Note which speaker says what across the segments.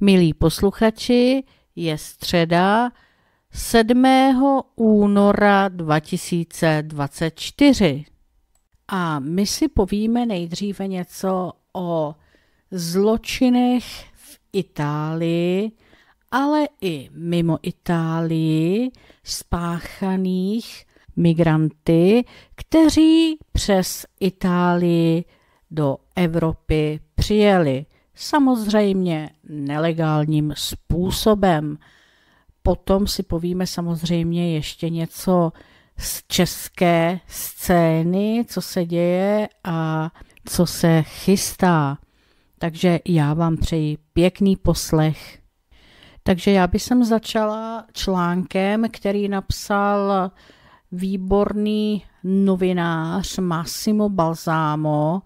Speaker 1: Milí posluchači, je středa 7. února 2024 a my si povíme nejdříve něco o zločinech v Itálii, ale i mimo Itálii spáchaných migranty, kteří přes Itálii do Evropy přijeli. Samozřejmě nelegálním způsobem. Potom si povíme samozřejmě ještě něco z české scény, co se děje a co se chystá. Takže já vám přeji pěkný poslech. Takže já bych začala článkem, který napsal výborný novinář Massimo Balzamo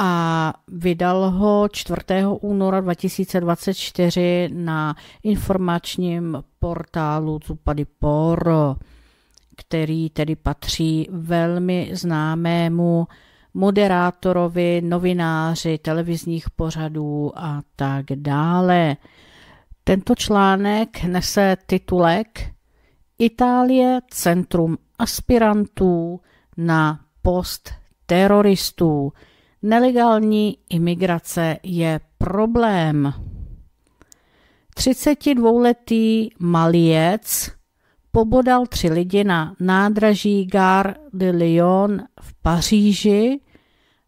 Speaker 1: a vydal ho 4. února 2024 na informačním portálu Zupadipor, který tedy patří velmi známému moderátorovi, novináři televizních pořadů a tak dále. Tento článek nese titulek Itálie centrum aspirantů na post teroristů. Nelegální imigrace je problém. 32-letý Maliec pobodal tři lidi na nádraží Gare de Lyon v Paříži.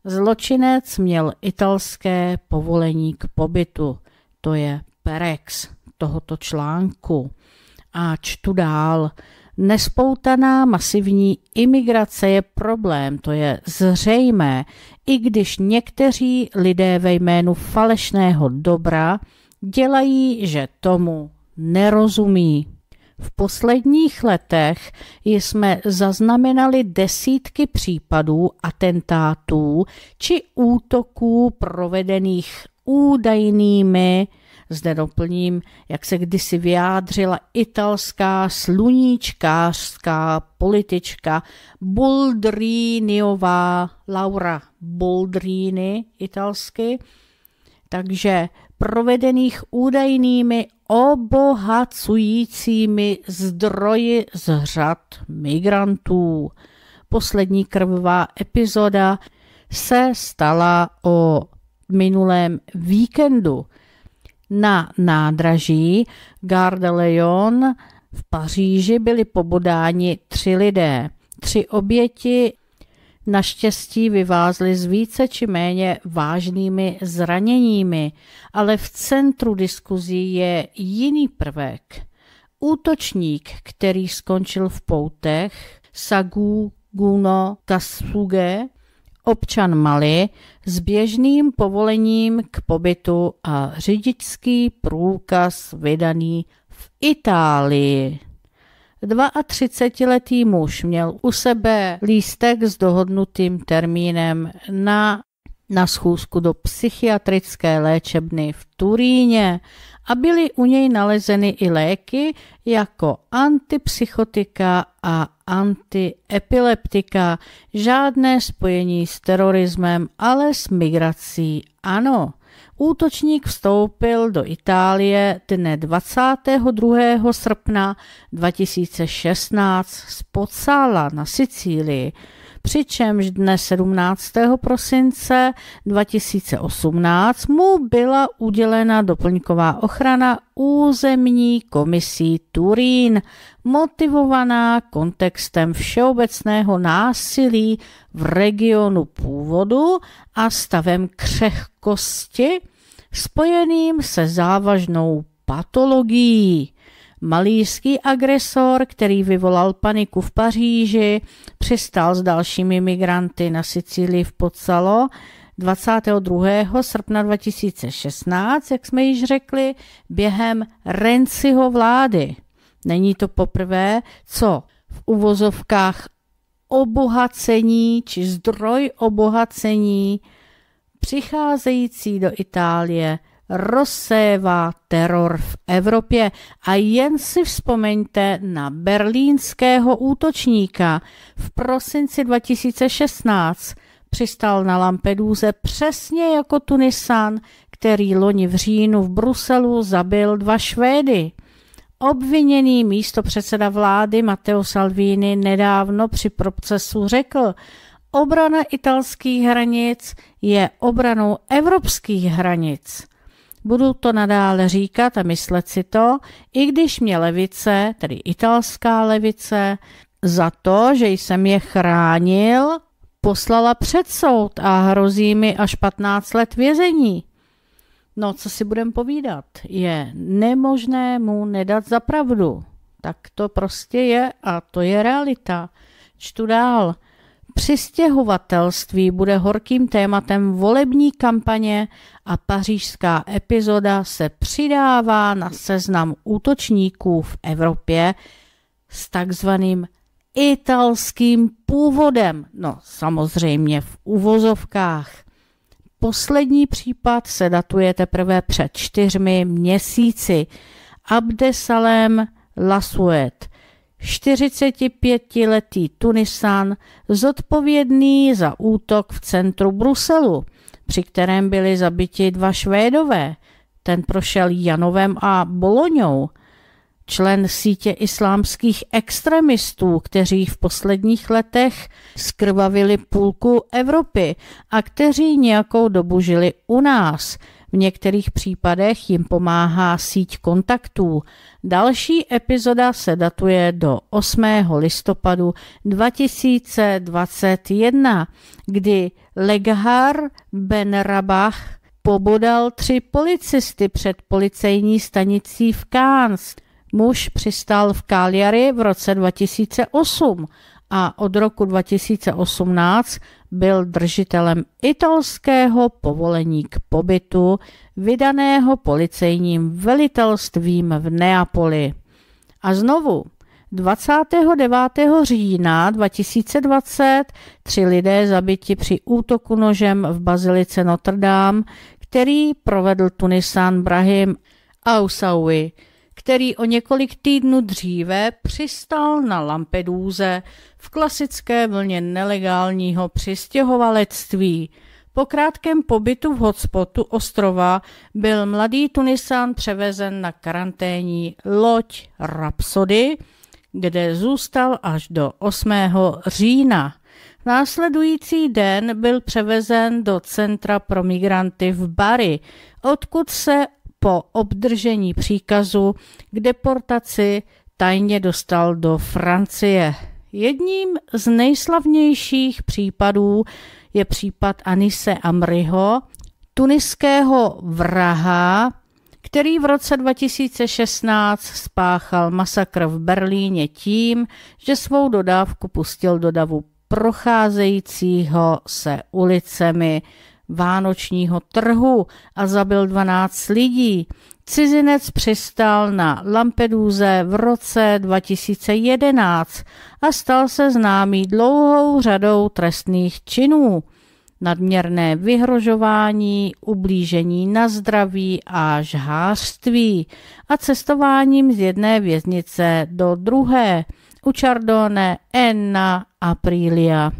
Speaker 1: Zločinec měl italské povolení k pobytu, to je Perex tohoto článku. A čtu dál. Nespoutaná masivní imigrace je problém, to je zřejmé, i když někteří lidé ve jménu falešného dobra dělají, že tomu nerozumí. V posledních letech jsme zaznamenali desítky případů atentátů či útoků provedených údajnými zde doplním, jak se kdysi vyjádřila italská sluníčkářská politička Boldriniová Laura Boldrini italsky, takže provedených údajnými obohacujícími zdroji z řad migrantů. Poslední krvavá epizoda se stala o minulém víkendu, na nádraží Gare de Lyon v Paříži byli pobodáni tři lidé. Tři oběti naštěstí vyvázly s více či méně vážnými zraněními, ale v centru diskuzí je jiný prvek. Útočník, který skončil v poutech, Sagu Guno Kasuge, občan Mali s běžným povolením k pobytu a řidičský průkaz vydaný v Itálii. 32-letý muž měl u sebe lístek s dohodnutým termínem na, na schůzku do psychiatrické léčebny v Turíně a byly u něj nalezeny i léky jako antipsychotika a antiepileptika. Žádné spojení s terorismem, ale s migrací ano. Útočník vstoupil do Itálie dne 22. srpna 2016 z Podsala na Sicílii přičemž dne 17. prosince 2018 mu byla udělena doplňková ochrana územní komisí Turín, motivovaná kontextem všeobecného násilí v regionu původu a stavem křehkosti spojeným se závažnou patologií. Malýský agresor, který vyvolal paniku v Paříži, přistal s dalšími migranty na Sicílii v Podsalo 22. srpna 2016, jak jsme již řekli, během Renciho vlády. Není to poprvé, co v uvozovkách obohacení či zdroj obohacení přicházející do Itálie rozsévá teror v Evropě a jen si vzpomeňte na berlínského útočníka v prosinci 2016. Přistal na Lampeduze přesně jako Tunisan, který loni v říjnu v Bruselu zabil dva Švédy. Obviněný místo předseda vlády Matteo Salvini nedávno při procesu řekl, obrana italských hranic je obranou evropských hranic. Budu to nadále říkat a myslet si to, i když mě levice, tedy italská levice, za to, že jsem je chránil, poslala před soud a hrozí mi až 15 let vězení. No, co si budem povídat, je nemožné mu nedat za pravdu. Tak to prostě je a to je realita. Čtu dál. Přistěhovatelství bude horkým tématem volební kampaně a pařížská epizoda se přidává na seznam útočníků v Evropě s takzvaným italským původem. No samozřejmě v uvozovkách. Poslední případ se datuje teprve před čtyřmi měsíci. Abdesalem Lasuet, 45-letý Tunisan, zodpovědný za útok v centru Bruselu, při kterém byli zabiti dva Švédové. Ten prošel Janovem a Boloňou člen sítě islámských extremistů, kteří v posledních letech skrvavili půlku Evropy a kteří nějakou dobu žili u nás. V některých případech jim pomáhá síť kontaktů. Další epizoda se datuje do 8. listopadu 2021, kdy Leghar Ben Rabach pobodal tři policisty před policejní stanicí v Cannes. Muž přistál v Cagliari v roce 2008 a od roku 2018 byl držitelem italského povolení k pobytu vydaného policejním velitelstvím v Neapoli. A znovu, 29. října 2020 tři lidé zabiti při útoku nožem v bazilice Notre Dame, který provedl Tunisán Brahim Aousaoui který o několik týdnů dříve přistal na Lampedúze v klasické vlně nelegálního přistěhovalectví. Po krátkém pobytu v hotspotu ostrova byl mladý Tunisán převezen na karanténní loď Rhapsody, kde zůstal až do 8. října. Následující den byl převezen do centra pro migranty v Bari, odkud se po obdržení příkazu k deportaci tajně dostal do Francie. Jedním z nejslavnějších případů je případ Anise Amriho, tuniského vraha, který v roce 2016 spáchal masakr v Berlíně tím, že svou dodávku pustil do davu procházejícího se ulicemi vánočního trhu a zabil 12 lidí. Cizinec přistal na Lampeduze v roce 2011 a stal se známý dlouhou řadou trestných činů. Nadměrné vyhrožování, ublížení na zdraví a žhářství a cestováním z jedné věznice do druhé u Chardone Enna Aprilia.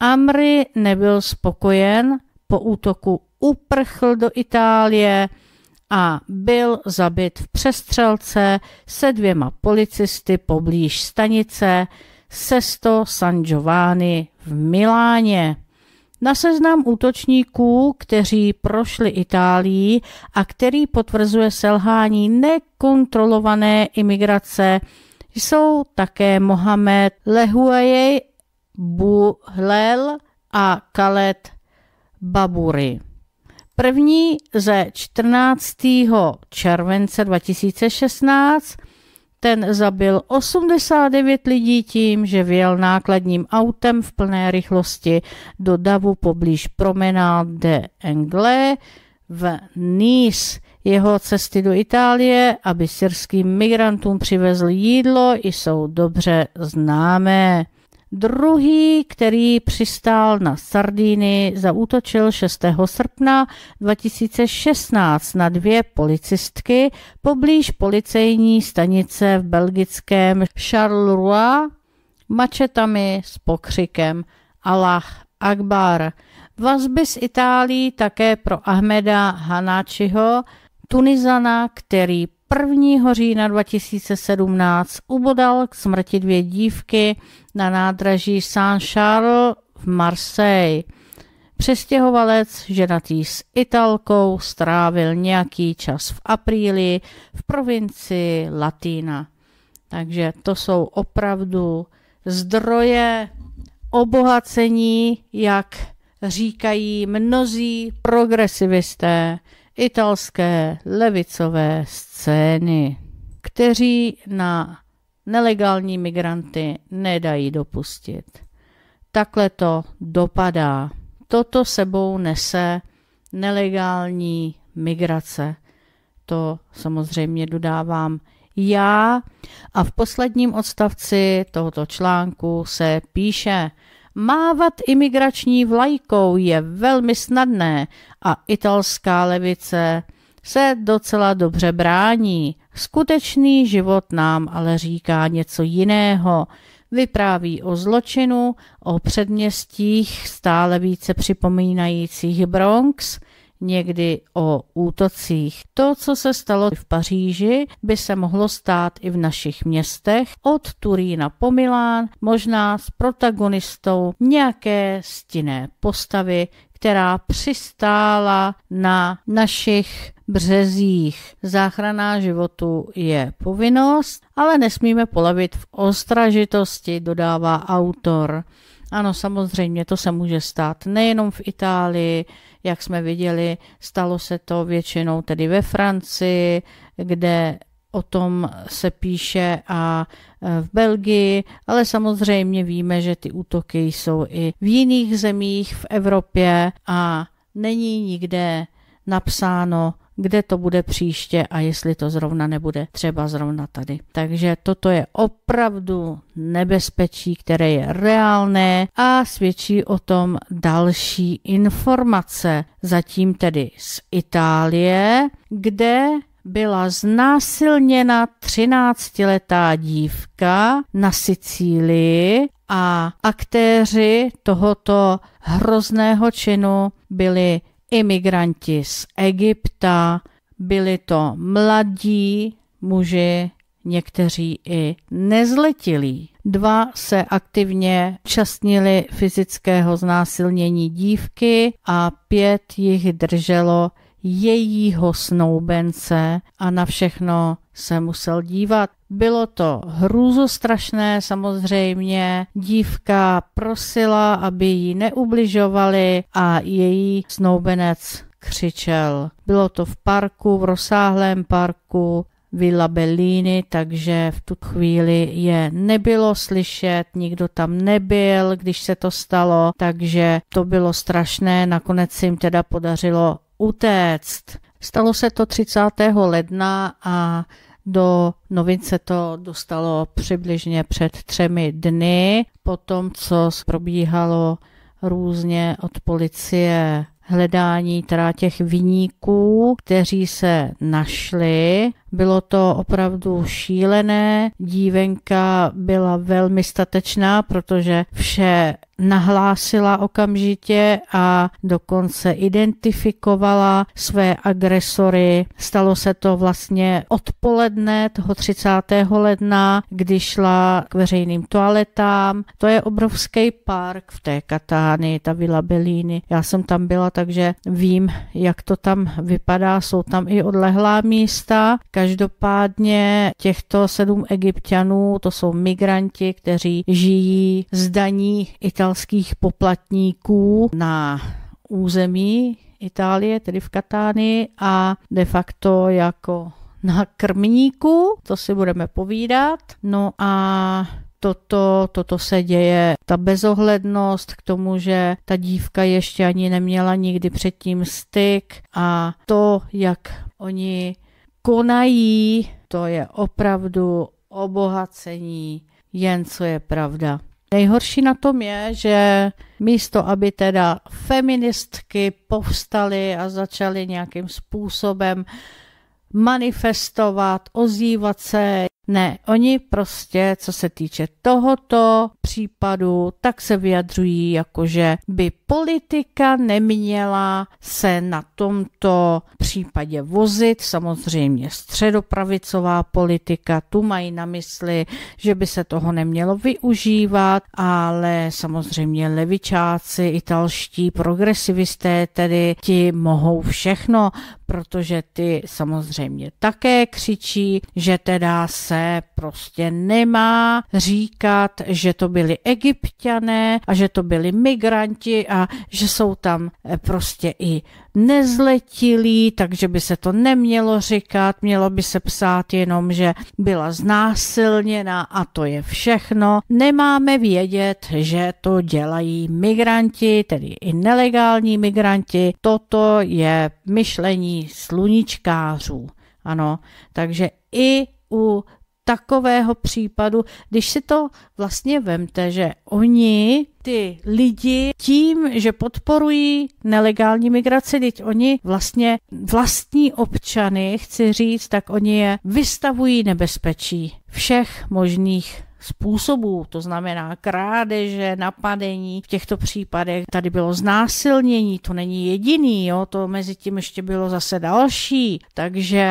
Speaker 1: Amri nebyl spokojen po útoku uprchl do Itálie a byl zabit v přestřelce se dvěma policisty poblíž stanice Sesto San Giovanni v Miláně. Na seznam útočníků, kteří prošli Itálií a který potvrzuje selhání nekontrolované imigrace, jsou také Mohamed Lehuaye Buhlel a Khaled Babury. První ze 14. července 2016 ten zabil 89 lidí tím, že vyjel nákladním autem v plné rychlosti do davu poblíž Promenade de Anglais v Nice. Jeho cesty do Itálie, aby syrským migrantům přivezl jídlo, jsou dobře známé. Druhý, který přistál na Sardíny, zaútočil 6. srpna 2016 na dvě policistky poblíž policejní stanice v belgickém Charleroi mačetami s pokřikem Allah Akbar. Vazby s Itálií také pro Ahmeda Hanáčiho, Tunizana, který 1. října 2017 ubodal k smrti dvě dívky na nádraží Saint-Charles v Marseille. Přestěhovalec, ženatý s Italkou, strávil nějaký čas v apríli v provincii Latina. Takže to jsou opravdu zdroje obohacení, jak říkají mnozí progresivisté italské levicové scény, kteří na nelegální migranty nedají dopustit. Takhle to dopadá. Toto sebou nese nelegální migrace. To samozřejmě dodávám já a v posledním odstavci tohoto článku se píše, Mávat imigrační vlajkou je velmi snadné a italská levice se docela dobře brání. Skutečný život nám ale říká něco jiného. Vypráví o zločinu, o předměstích stále více připomínajících Bronx, někdy o útocích. To, co se stalo v Paříži, by se mohlo stát i v našich městech, od Turína po Milán, možná s protagonistou nějaké stinné postavy, která přistála na našich březích. Záchrana životu je povinnost, ale nesmíme polevit v ostražitosti, dodává autor. Ano, samozřejmě, to se může stát. Nejenom v Itálii, jak jsme viděli, stalo se to většinou tedy ve Francii, kde o tom se píše a e, v Belgii, ale samozřejmě víme, že ty útoky jsou i v jiných zemích v Evropě a není nikde napsáno, kde to bude příště a jestli to zrovna nebude třeba zrovna tady. Takže toto je opravdu nebezpečí, které je reálné a svědčí o tom další informace. Zatím tedy z Itálie, kde byla znásilněna 13-letá dívka na Sicílii a aktéři tohoto hrozného činu byli imigranti z Egypta, byli to mladí muži, někteří i nezletilí. Dva se aktivně častnili fyzického znásilnění dívky a pět jich drželo jejího snoubence a na všechno se musel dívat. Bylo to hrůzostrašné samozřejmě. Dívka prosila, aby jí neubližovali a její snoubenec křičel. Bylo to v parku, v rozsáhlém parku, Villa Bellini, takže v tu chvíli je nebylo slyšet, nikdo tam nebyl, když se to stalo, takže to bylo strašné, nakonec se jim teda podařilo utéct. Stalo se to 30. ledna a do novin se to dostalo přibližně před třemi dny, po tom, co probíhalo různě od policie hledání teda těch vyníků, kteří se našli. Bylo to opravdu šílené. Dívenka byla velmi statečná, protože vše nahlásila okamžitě a dokonce identifikovala své agresory. Stalo se to vlastně odpoledne toho 30. ledna, kdy šla k veřejným toaletám. To je obrovský park v té Katány, ta Villa Bellini. Já jsem tam byla, takže vím, jak to tam vypadá. Jsou tam i odlehlá místa. Každopádně těchto sedm egyptianů, to jsou migranti, kteří žijí z daní italských poplatníků na území Itálie, tedy v Katánii a de facto jako na krmníku, to si budeme povídat. No a toto, toto se děje, ta bezohlednost k tomu, že ta dívka ještě ani neměla nikdy předtím styk a to, jak oni konají, to je opravdu obohacení, jen co je pravda. Nejhorší na tom je, že místo, aby teda feministky povstaly a začaly nějakým způsobem manifestovat, ozývat se, Ne, oni prostě, co se týče tohoto případu, tak se vyjadřují jako, že by politika neměla se na tomto případě vozit. Samozřejmě středopravicová politika, tu mají na mysli, že by se toho nemělo využívat, ale samozřejmě levičáci, italští progresivisté, tedy ti mohou všechno, protože ty samozřejmě také křičí, že teda se prostě nemá říkat, že to byli egyptiané a že to byli migranti a že jsou tam eh, prostě i nezletilí, takže by se to nemělo říkat, mělo by se psát jenom, že byla znásilněna a to je všechno. Nemáme vědět, že to dělají migranti, tedy i nelegální migranti. Toto je myšlení sluníčkářů. Ano, takže i u takového případu, když si to vlastně vemte, že oni, ty lidi, tím, že podporují nelegální migraci, teď oni vlastně vlastní občany, chci říct, tak oni je vystavují nebezpečí všech možných způsobů, to znamená krádeže, napadení. V těchto případech tady bylo znásilnění, to není jediný, jo, to mezi tím ještě bylo zase další, takže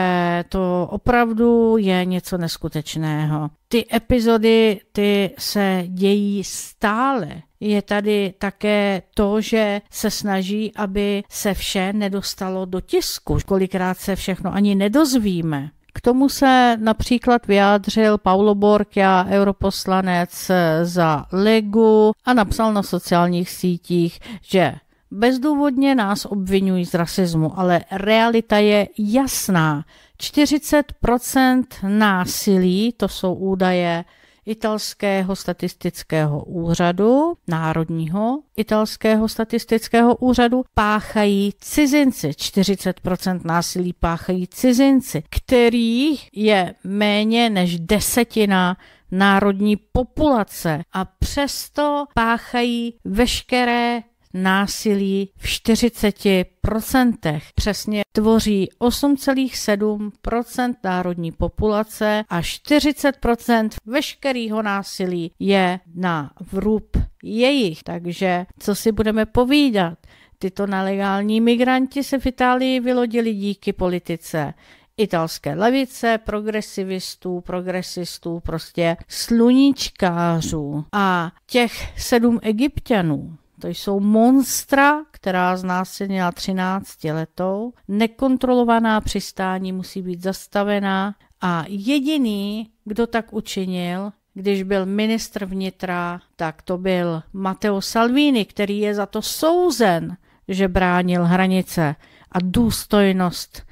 Speaker 1: to opravdu je něco neskutečného. Ty epizody, ty se dějí stále. Je tady také to, že se snaží, aby se vše nedostalo do tisku. Kolikrát se všechno ani nedozvíme. K tomu se například vyjádřil Paulo Borkia, europoslanec za Ligu a napsal na sociálních sítích, že bezdůvodně nás obvinují z rasismu, ale realita je jasná. 40% násilí, to jsou údaje italského statistického úřadu, národního italského statistického úřadu, páchají cizinci. 40% násilí páchají cizinci, kterých je méně než desetina národní populace a přesto páchají veškeré násilí v 40%. Přesně tvoří 8,7% národní populace a 40% veškerého násilí je na vrub jejich. Takže co si budeme povídat? Tyto nelegální migranti se v Itálii vylodili díky politice italské levice, progresivistů, progresistů, prostě sluníčkářů. A těch sedm egyptianů, to jsou monstra, která znásilnila 13 letou. Nekontrolovaná přistání musí být zastavená a jediný, kdo tak učinil, když byl ministr vnitra, tak to byl Matteo Salvini, který je za to souzen, že bránil hranice a důstojnost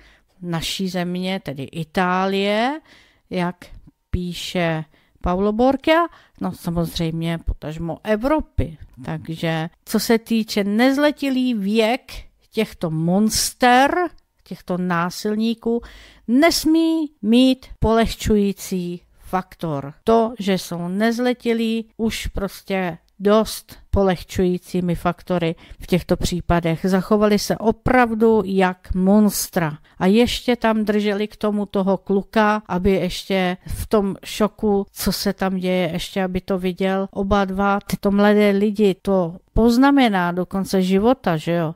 Speaker 1: naší země, tedy Itálie, jak píše Paulo Borgia, no samozřejmě potažmo Evropy. Takže co se týče nezletilý věk těchto monster, těchto násilníků, nesmí mít polehčující faktor. To, že jsou nezletilí, už prostě dost polehčujícími faktory v těchto případech. Zachovali se opravdu jak monstra. A ještě tam drželi k tomu toho kluka, aby ještě v tom šoku, co se tam děje, ještě aby to viděl. Oba dva tyto mladé lidi to poznamená do konce života, že jo.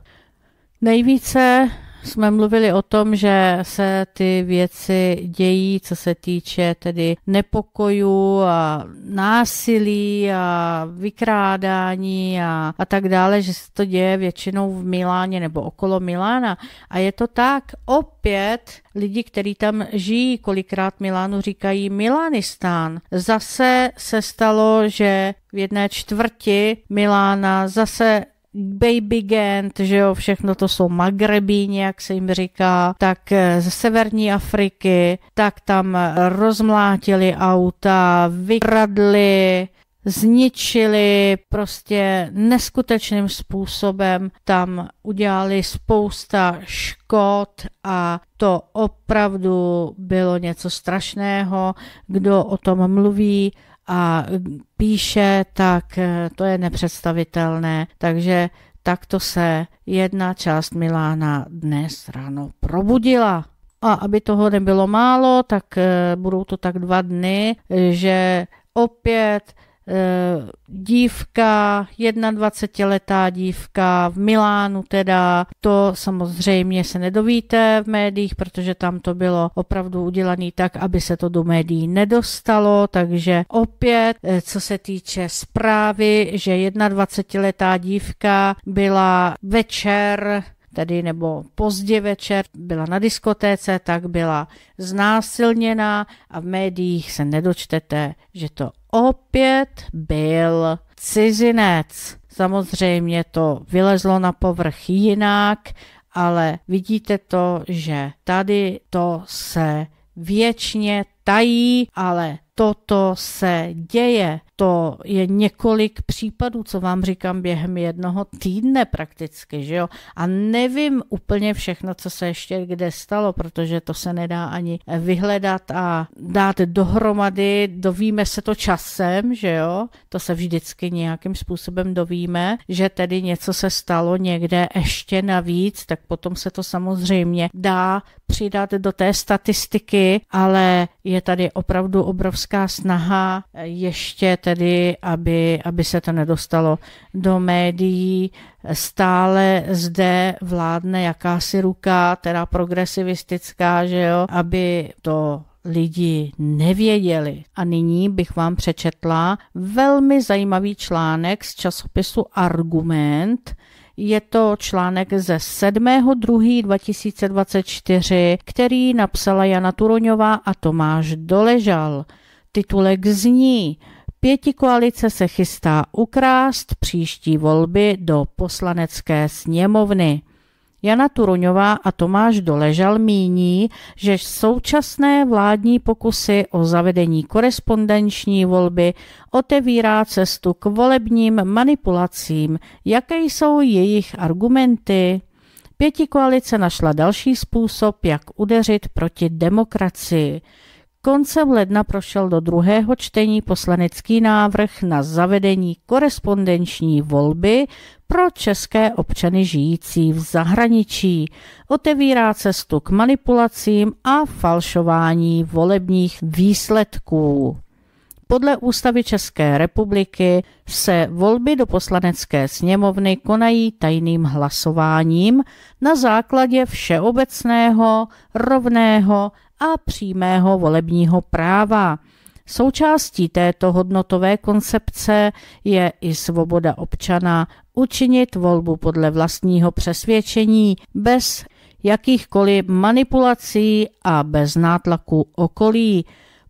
Speaker 1: Nejvíce jsme mluvili o tom, že se ty věci dějí, co se týče tedy nepokojů a násilí a vykrádání a, a tak dále, že se to děje většinou v Miláně nebo okolo Milána. A je to tak, opět lidi, kteří tam žijí, kolikrát Milánu říkají Milánistán. Zase se stalo, že v jedné čtvrti Milána zase Baby Gent, že jo, všechno to jsou Magrebíni, jak se jim říká, tak eh, ze severní Afriky, tak tam rozmlátili auta, vykradli, zničili prostě neskutečným způsobem, tam udělali spousta škod a to opravdu bylo něco strašného. Kdo o tom mluví, a píše, tak eh, to je nepředstavitelné. Takže takto se jedna část Milána dnes ráno probudila. a aby toho nebylo málo, tak budou to tak dva dny, že opět Eh, dívka, 21-letá dívka v Milánu teda, to samozřejmě se nedovíte v médiích, protože tam to bylo opravdu udělané tak, aby se to do médií nedostalo, takže opět, eh, co se týče zprávy, že 21-letá dívka byla večer tedy nebo pozdě večer byla na diskotéce, tak byla znásilněna a v médiích se nedočtete, že to opět byl cizinec. Samozřejmě to vylezlo na povrch jinak, ale vidíte to, že tady to se věčně tají, ale toto se děje to je několik případů, co vám říkám během jednoho týdne prakticky, že jo? A nevím úplně všechno, co se ještě kde stalo, protože to se nedá ani vyhledat a dát dohromady, dovíme se to časem, že jo? To se vždycky nějakým způsobem dovíme, že tedy něco se stalo někde ještě navíc, tak potom se to samozřejmě dá přidat do té statistiky, ale je tady opravdu obrovská snaha ještě tedy, aby, aby se to nedostalo do médií. Stále zde vládne jakási ruka, teda progresivistická, že jo, aby to lidi nevěděli. A nyní bych vám přečetla velmi zajímavý článek z časopisu Argument, je to článek ze 7.2.2024, který napsala Jana Turoňová a Tomáš Doležal. Titulek zní Pěti koalice se chystá ukrást příští volby do poslanecké sněmovny. Jana Turoňová a Tomáš Doležal míní, že současné vládní pokusy o zavedení korespondenční volby otevírá cestu k volebním manipulacím. Jaké jsou jejich argumenty? Pěti koalice našla další způsob, jak udeřit proti demokracii. Koncem ledna prošel do druhého čtení poslanecký návrh na zavedení korespondenční volby pro české občany žijící v zahraničí. Otevírá cestu k manipulacím a falšování volebních výsledků. Podle ústavy České republiky se volby do poslanecké sněmovny konají tajným hlasováním na základě všeobecného, rovného a přímého volebního práva. Součástí této hodnotové koncepce je i svoboda občana učinit volbu podle vlastního přesvědčení bez jakýchkoliv manipulací a bez nátlaku okolí.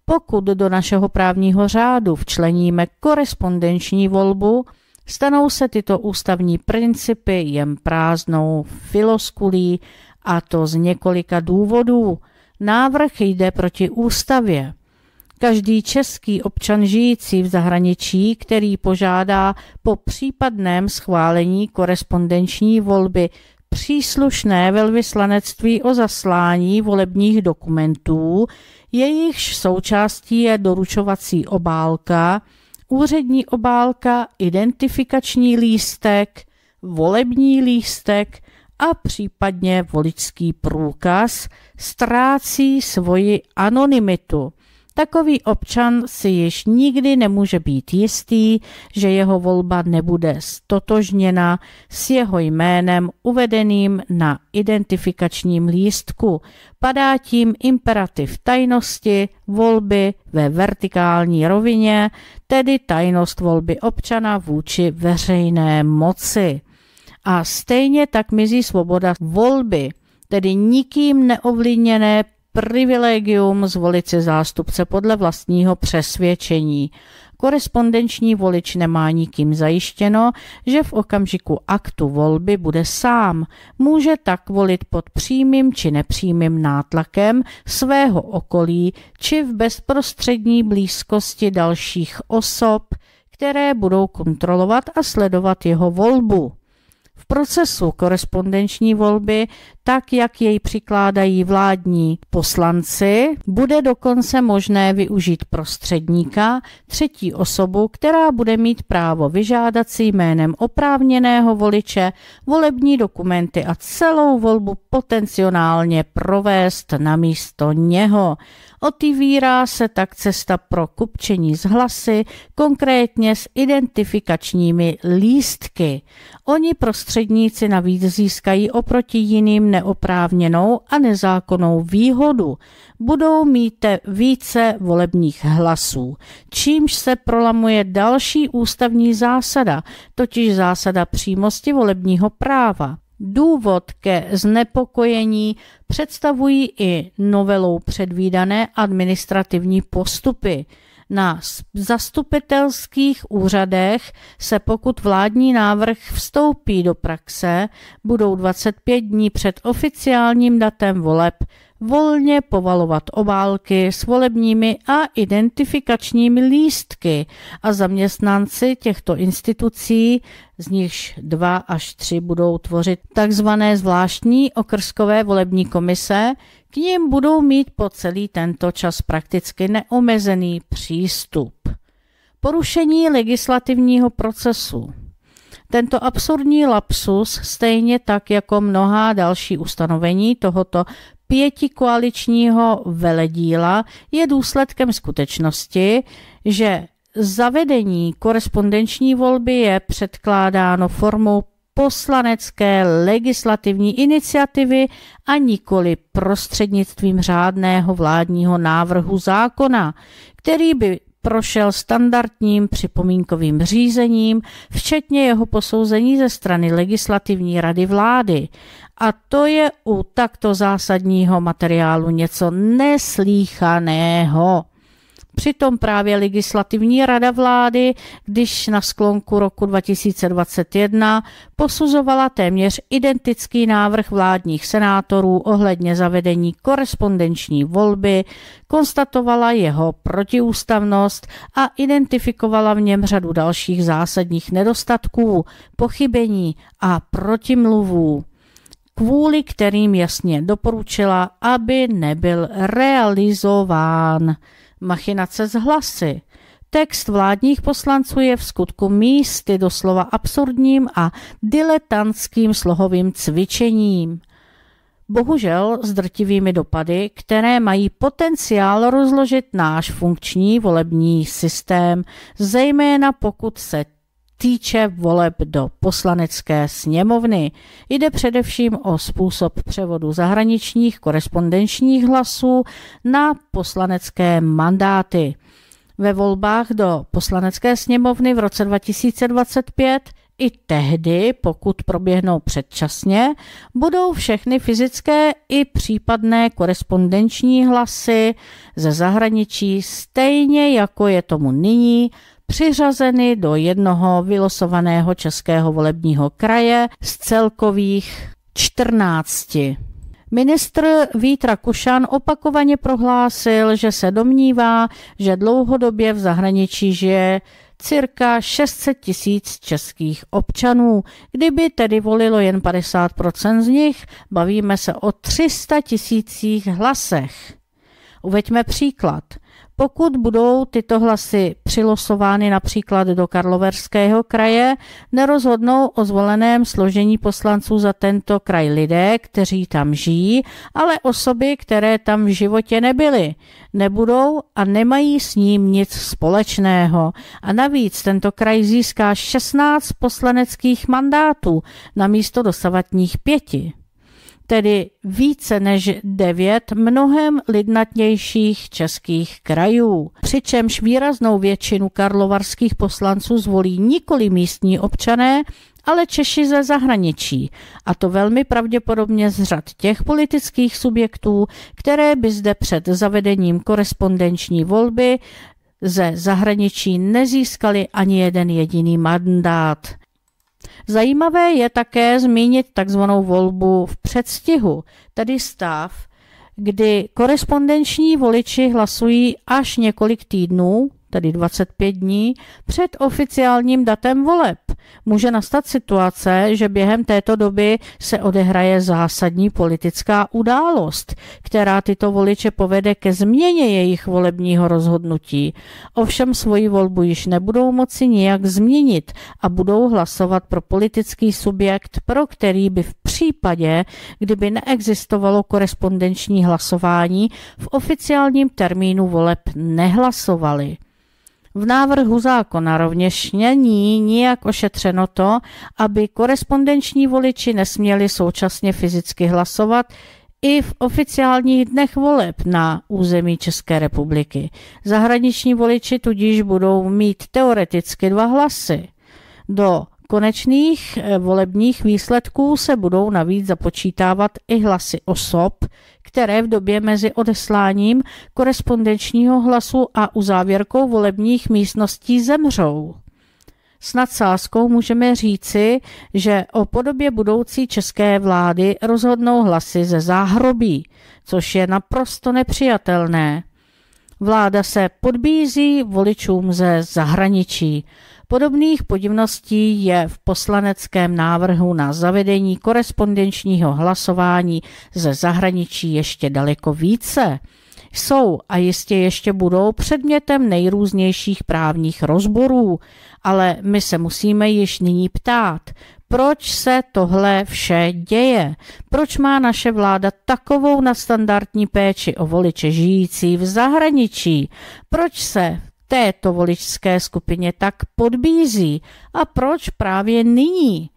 Speaker 1: Pokud do našeho právního řádu včleníme korespondenční volbu, stanou se tyto ústavní principy jen prázdnou filoskulí a to z několika důvodů. Návrh jde proti ústavě. Každý český občan žijící v zahraničí, který požádá po případném schválení korespondenční volby příslušné velvyslanectví o zaslání volebních dokumentů, jejichž součástí je doručovací obálka, úřední obálka, identifikační lístek, volební lístek a případně voličský průkaz, ztrácí svoji anonymitu. Takový občan si již nikdy nemůže být jistý, že jeho volba nebude stotožněna s jeho jménem uvedeným na identifikačním lístku. Padá tím imperativ tajnosti volby ve vertikální rovině, tedy tajnost volby občana vůči veřejné moci. A stejně tak mizí svoboda volby, tedy nikým neovlivněné privilegium zvolit si zástupce podle vlastního přesvědčení. Korespondenční volič nemá nikým zajištěno, že v okamžiku aktu volby bude sám. Může tak volit pod přímým či nepřímým nátlakem svého okolí či v bezprostřední blízkosti dalších osob, které budou kontrolovat a sledovat jeho volbu. Procesu korespondenční volby, tak jak jej přikládají vládní poslanci, bude dokonce možné využít prostředníka, třetí osobu, která bude mít právo vyžádat si jménem oprávněného voliče volební dokumenty a celou volbu potenciálně provést na místo něho. Otevírá se tak cesta pro kupčení z hlasy, konkrétně s identifikačními lístky. Oni prostředníci navíc získají oproti jiným neoprávněnou a nezákonnou výhodu. Budou mít více volebních hlasů, čímž se prolamuje další ústavní zásada, totiž zásada přímosti volebního práva. Důvod ke znepokojení představují i novelou předvídané administrativní postupy. Na zastupitelských úřadech se pokud vládní návrh vstoupí do praxe, budou 25 dní před oficiálním datem voleb volně povalovat obálky s volebními a identifikačními lístky a zaměstnanci těchto institucí, z nichž dva až tři budou tvořit takzvané zvláštní okrskové volební komise, k ním budou mít po celý tento čas prakticky neomezený přístup. Porušení legislativního procesu. Tento absurdní lapsus, stejně tak jako mnohá další ustanovení tohoto pěti koaličního veledíla, je důsledkem skutečnosti, že zavedení korespondenční volby je předkládáno formou poslanecké legislativní iniciativy a nikoli prostřednictvím řádného vládního návrhu zákona, který by prošel standardním připomínkovým řízením, včetně jeho posouzení ze strany Legislativní rady vlády. A to je u takto zásadního materiálu něco neslíchaného. Přitom právě legislativní rada vlády, když na sklonku roku 2021 posuzovala téměř identický návrh vládních senátorů ohledně zavedení korespondenční volby, konstatovala jeho protiústavnost a identifikovala v něm řadu dalších zásadních nedostatků, pochybení a protimluvů kvůli kterým jasně doporučila, aby nebyl realizován machinace z hlasy. Text vládních poslanců je v skutku místy doslova absurdním a diletantským slohovým cvičením. Bohužel s drtivými dopady, které mají potenciál rozložit náš funkční volební systém, zejména pokud se týče voleb do poslanecké sněmovny. Jde především o způsob převodu zahraničních korespondenčních hlasů na poslanecké mandáty. Ve volbách do poslanecké sněmovny v roce 2025 i tehdy, pokud proběhnou předčasně, budou všechny fyzické i případné korespondenční hlasy ze zahraničí stejně jako je tomu nyní přiřazeny do jednoho vylosovaného českého volebního kraje z celkových 14. Ministr Vít Rakušan opakovaně prohlásil, že se domnívá, že dlouhodobě v zahraničí žije cirka 600 tisíc českých občanů. Kdyby tedy volilo jen 50% z nich, bavíme se o 300 tisících hlasech. Uveďme příklad. Pokud budou tyto hlasy přilosovány například do Karloverského kraje, nerozhodnou o zvoleném složení poslanců za tento kraj lidé, kteří tam žijí, ale osoby, které tam v životě nebyly. Nebudou a nemají s ním nic společného. A navíc tento kraj získá 16 poslaneckých mandátů na místo dosavatních pěti tedy více než devět mnohem lidnatnějších českých krajů. Přičemž výraznou většinu karlovarských poslanců zvolí nikoli místní občané, ale Češi ze zahraničí, a to velmi pravděpodobně z řad těch politických subjektů, které by zde před zavedením korespondenční volby ze zahraničí nezískali ani jeden jediný mandát. Zajímavé je také zmínit takzvanou volbu v předstihu, tedy stav, kdy korespondenční voliči hlasují až několik týdnů tedy 25 dní, před oficiálním datem voleb. Může nastat situace, že během této doby se odehraje zásadní politická událost, která tyto voliče povede ke změně jejich volebního rozhodnutí. Ovšem svoji volbu již nebudou moci nijak změnit a budou hlasovat pro politický subjekt, pro který by v případě, kdyby neexistovalo korespondenční hlasování, v oficiálním termínu voleb nehlasovali. V návrhu zákona rovněž není nijak ošetřeno to, aby korespondenční voliči nesměli současně fyzicky hlasovat i v oficiálních dnech voleb na území České republiky. Zahraniční voliči tudíž budou mít teoreticky dva hlasy. Do konečných eh, volebních výsledků se budou navíc započítávat i hlasy osob, které v době mezi odesláním korespondenčního hlasu a uzávěrkou volebních místností zemřou. S nadsázkou můžeme říci, že o podobě budoucí české vlády rozhodnou hlasy ze záhrobí, což je naprosto nepřijatelné. Vláda se podbízí voličům ze zahraničí. Podobných podivností je v poslaneckém návrhu na zavedení korespondenčního hlasování ze zahraničí ještě daleko více. Jsou a jistě ještě budou předmětem nejrůznějších právních rozborů, ale my se musíme již nyní ptát, proč se tohle vše děje? Proč má naše vláda takovou nadstandardní péči o voliče žijící v zahraničí? Proč se této voličské skupině tak podbízí? A proč právě nyní?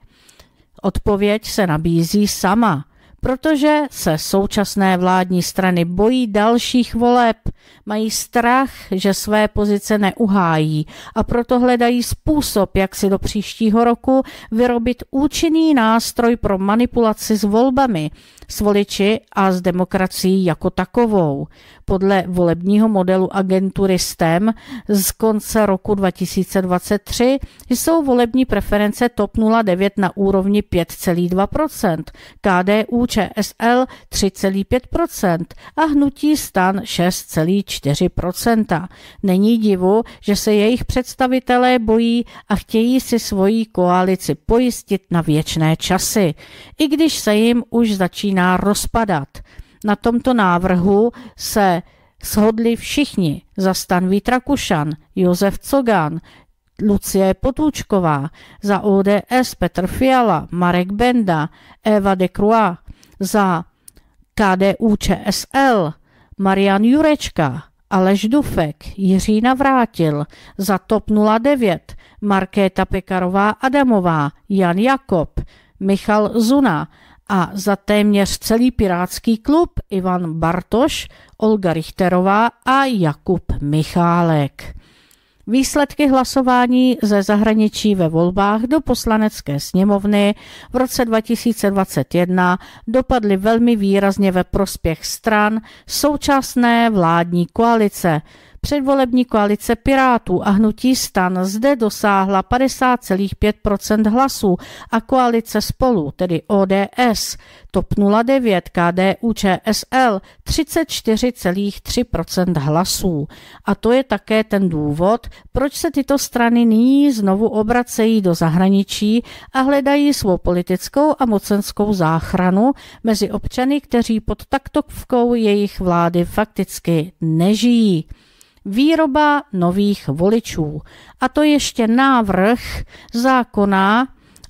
Speaker 1: Odpověď se nabízí sama protože se současné vládní strany bojí dalších voleb, mají strach, že své pozice neuhájí a proto hledají způsob, jak si do příštího roku vyrobit účinný nástroj pro manipulaci s volbami, s voliči a s demokracií jako takovou. Podle volebního modelu agentury STEM z konce roku 2023 jsou volební preference TOP 09 na úrovni 5,2%, KDU ČSL 3,5% a hnutí stan 6,4%. Není divu, že se jejich představitelé bojí a chtějí si svoji koalici pojistit na věčné časy, i když se jim už začíná rozpadat. Na tomto návrhu se shodli všichni za stan Vítra Kušan, Josef Cogan, Lucie Potůčková, za ODS Petr Fiala, Marek Benda, Eva de Croix, za KDU ČSL, Marian Jurečka, Aleš Dufek, Jiří Navrátil, za TOP 09, Markéta Pekarová Adamová, Jan Jakob, Michal Zuna a za téměř celý pirátský klub Ivan Bartoš, Olga Richterová a Jakub Michálek. Výsledky hlasování ze zahraničí ve volbách do poslanecké sněmovny v roce 2021 dopadly velmi výrazně ve prospěch stran současné vládní koalice, Předvolební koalice Pirátů a hnutí stan zde dosáhla 50,5% hlasů a koalice spolu, tedy ODS, TOP 09, KDU, ČSL 34,3% hlasů. A to je také ten důvod, proč se tyto strany nyní znovu obracejí do zahraničí a hledají svou politickou a mocenskou záchranu mezi občany, kteří pod taktovkou jejich vlády fakticky nežijí výroba nových voličů. A to ještě návrh zákona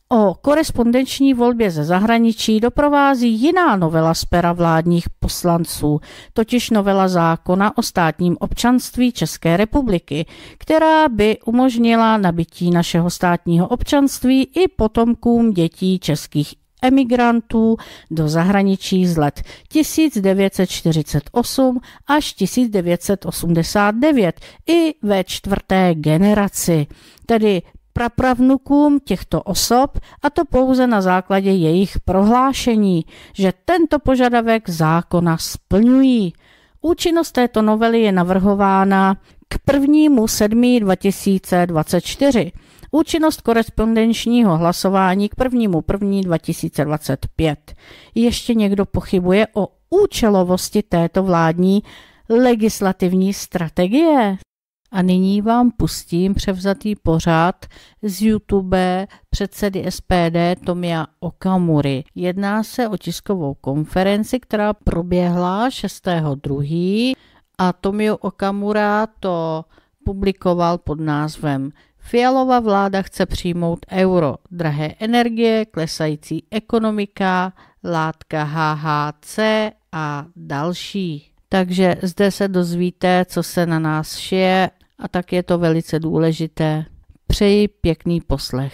Speaker 1: o korespondenční volbě ze zahraničí doprovází jiná novela z pera vládních poslanců, totiž novela zákona o státním občanství České republiky, která by umožnila nabití našeho státního občanství i potomkům dětí českých emigrantů do zahraničí z let 1948 až 1989 i ve čtvrté generaci, tedy prapravnukům těchto osob a to pouze na základě jejich prohlášení, že tento požadavek zákona splňují. Účinnost této novely je navrhována k 1. 7. 2024. Účinnost korespondenčního hlasování k 1. 1. 2025. Ještě někdo pochybuje o účelovosti této vládní legislativní strategie? A nyní vám pustím převzatý pořád z YouTube předsedy SPD Tomia Okamury. Jedná se o tiskovou konferenci, která proběhla 6.2. a Tomio Okamura to publikoval pod názvem Fialová vláda chce přijmout euro, drahé energie, klesající ekonomika, látka HHC a další. Takže zde se dozvíte, co se na nás šije a tak je to velice důležité. Přeji pěkný poslech.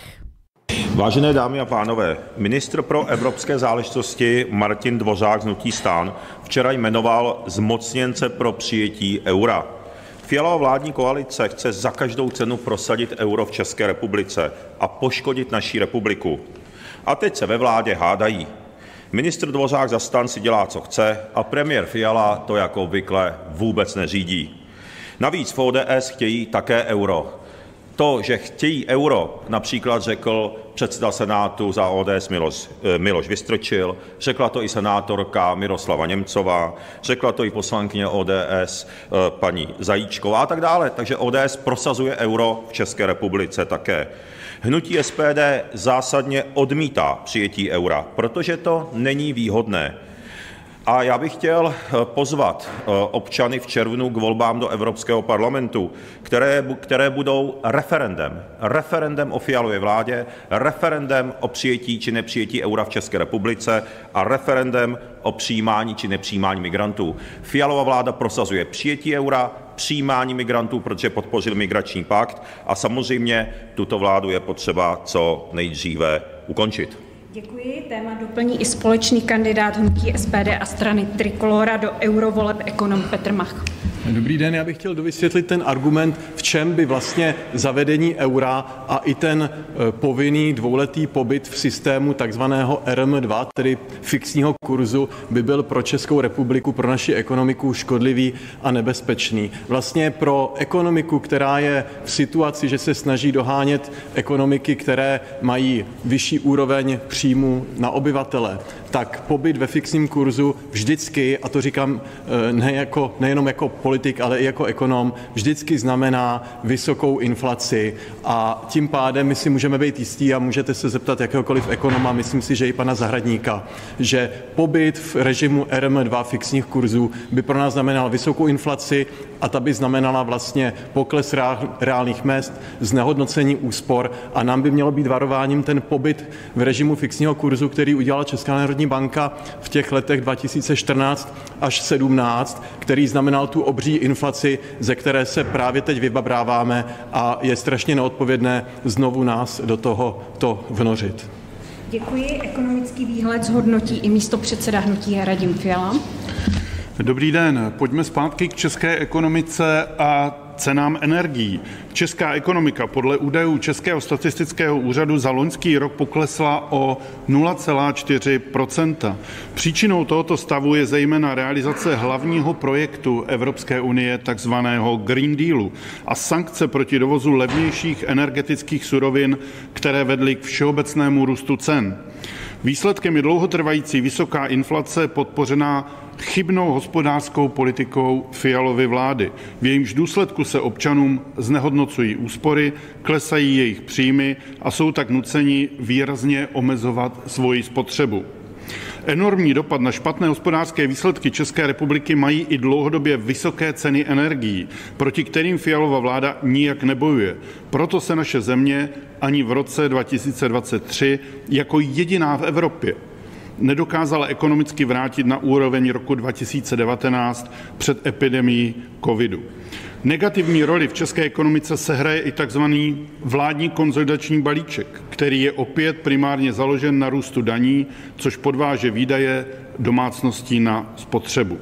Speaker 2: Vážené dámy a pánové, ministr pro evropské záležitosti Martin Dvořák z Nutí stán včera jmenoval zmocněnce pro přijetí eura. Fialová vládní koalice chce za každou cenu prosadit euro v České republice a poškodit naší republiku. A teď se ve vládě hádají. Ministr Dvořák za stan si dělá, co chce, a premiér Fiala to jako obvykle vůbec neřídí. Navíc v ODS chtějí také euro. To, že chtějí euro, například řekl předseda Senátu za ODS Miloš, eh, Miloš Vystrčil, řekla to i senátorka Miroslava Němcová, řekla to i poslankyně ODS eh, paní Zajíčková a tak dále. Takže ODS prosazuje euro v České republice také. Hnutí SPD zásadně odmítá přijetí eura, protože to není výhodné. A já bych chtěl eh, pozvat eh, občany v červnu k volbám do Evropského parlamentu, které, které budou referendem. Referendem o Fialově vládě, referendem o přijetí či nepřijetí eura v České republice a referendem o přijímání či nepřijímání migrantů. Fialova vláda prosazuje přijetí eura, přijímání migrantů, protože podpořil migrační pakt a samozřejmě tuto vládu je potřeba co nejdříve ukončit.
Speaker 3: Děkuji. Téma doplní i společný kandidát hnutí SPD a strany Trikolora do eurovoleb ekonom Petr Mach.
Speaker 4: Dobrý den, já bych chtěl dovysvětlit ten argument, v čem by vlastně zavedení eura a i ten e, povinný dvouletý pobyt v systému takzvaného RM2, tedy fixního kurzu, by byl pro Českou republiku, pro naši ekonomiku škodlivý a nebezpečný. Vlastně pro ekonomiku, která je v situaci, že se snaží dohánět ekonomiky, které mají vyšší úroveň příjmu na obyvatele, tak pobyt ve fixním kurzu vždycky, a to říkám e, ne jako, nejenom jako politik, ale i jako ekonom, vždycky znamená vysokou inflaci. A tím pádem my si můžeme být jistí a můžete se zeptat jakéhokoliv ekonoma, myslím si, že i pana Zahradníka, že pobyt v režimu RM2 fixních kurzů by pro nás znamenal vysokou inflaci a ta by znamenala vlastně pokles reálných mest, znehodnocení úspor a nám by mělo být varováním ten pobyt v režimu fixního kurzu, který udělala Česká národní banka v těch letech 2014 až 17, který znamenal tu obří inflaci, ze které se právě teď vybabráváme a je strašně neodpovědné znovu nás do toho to vnořit.
Speaker 3: Děkuji. Ekonomický výhled zhodnotí i místo předseda hnutí Radim Fiala.
Speaker 5: Dobrý den, pojďme zpátky k české ekonomice a cenám energií. Česká ekonomika podle údajů Českého statistického úřadu za loňský rok poklesla o 0,4% Příčinou tohoto stavu je zejména realizace hlavního projektu Evropské unie, takzvaného Green Dealu, a sankce proti dovozu levnějších energetických surovin, které vedly k všeobecnému růstu cen. Výsledkem je dlouhotrvající vysoká inflace podpořená chybnou hospodářskou politikou Fialovy vlády. V jejímž důsledku se občanům znehodnocují úspory, klesají jejich příjmy a jsou tak nuceni výrazně omezovat svoji spotřebu. Enormní dopad na špatné hospodářské výsledky České republiky mají i dlouhodobě vysoké ceny energií, proti kterým Fialova vláda nijak nebojuje. Proto se naše země ani v roce 2023 jako jediná v Evropě nedokázala ekonomicky vrátit na úroveň roku 2019 před epidemií covidu. Negativní roli v české ekonomice sehraje i tzv. vládní konsolidační balíček, který je opět primárně založen na růstu daní, což podváže výdaje domácností na spotřebu.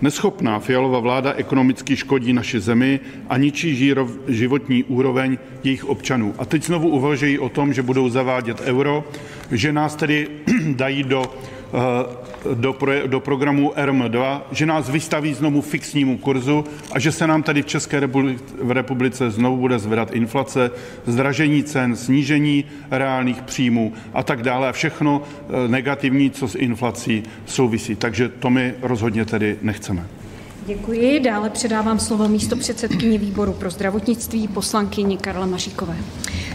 Speaker 5: Neschopná Fialova vláda ekonomicky škodí naši zemi a ničí životní úroveň jejich občanů. A teď znovu uvažují o tom, že budou zavádět euro, že nás tedy dají do do, pro, do programu RM2, že nás vystaví znovu fixnímu kurzu a že se nám tady v České republice znovu bude zvedat inflace, zdražení cen, snížení reálných příjmů a tak dále a všechno eh, negativní, co s inflací souvisí. Takže to my rozhodně tedy nechceme.
Speaker 3: Děkuji. Dále předávám slovo místo předsedkyni výboru pro zdravotnictví poslankyni Karla Maříkové.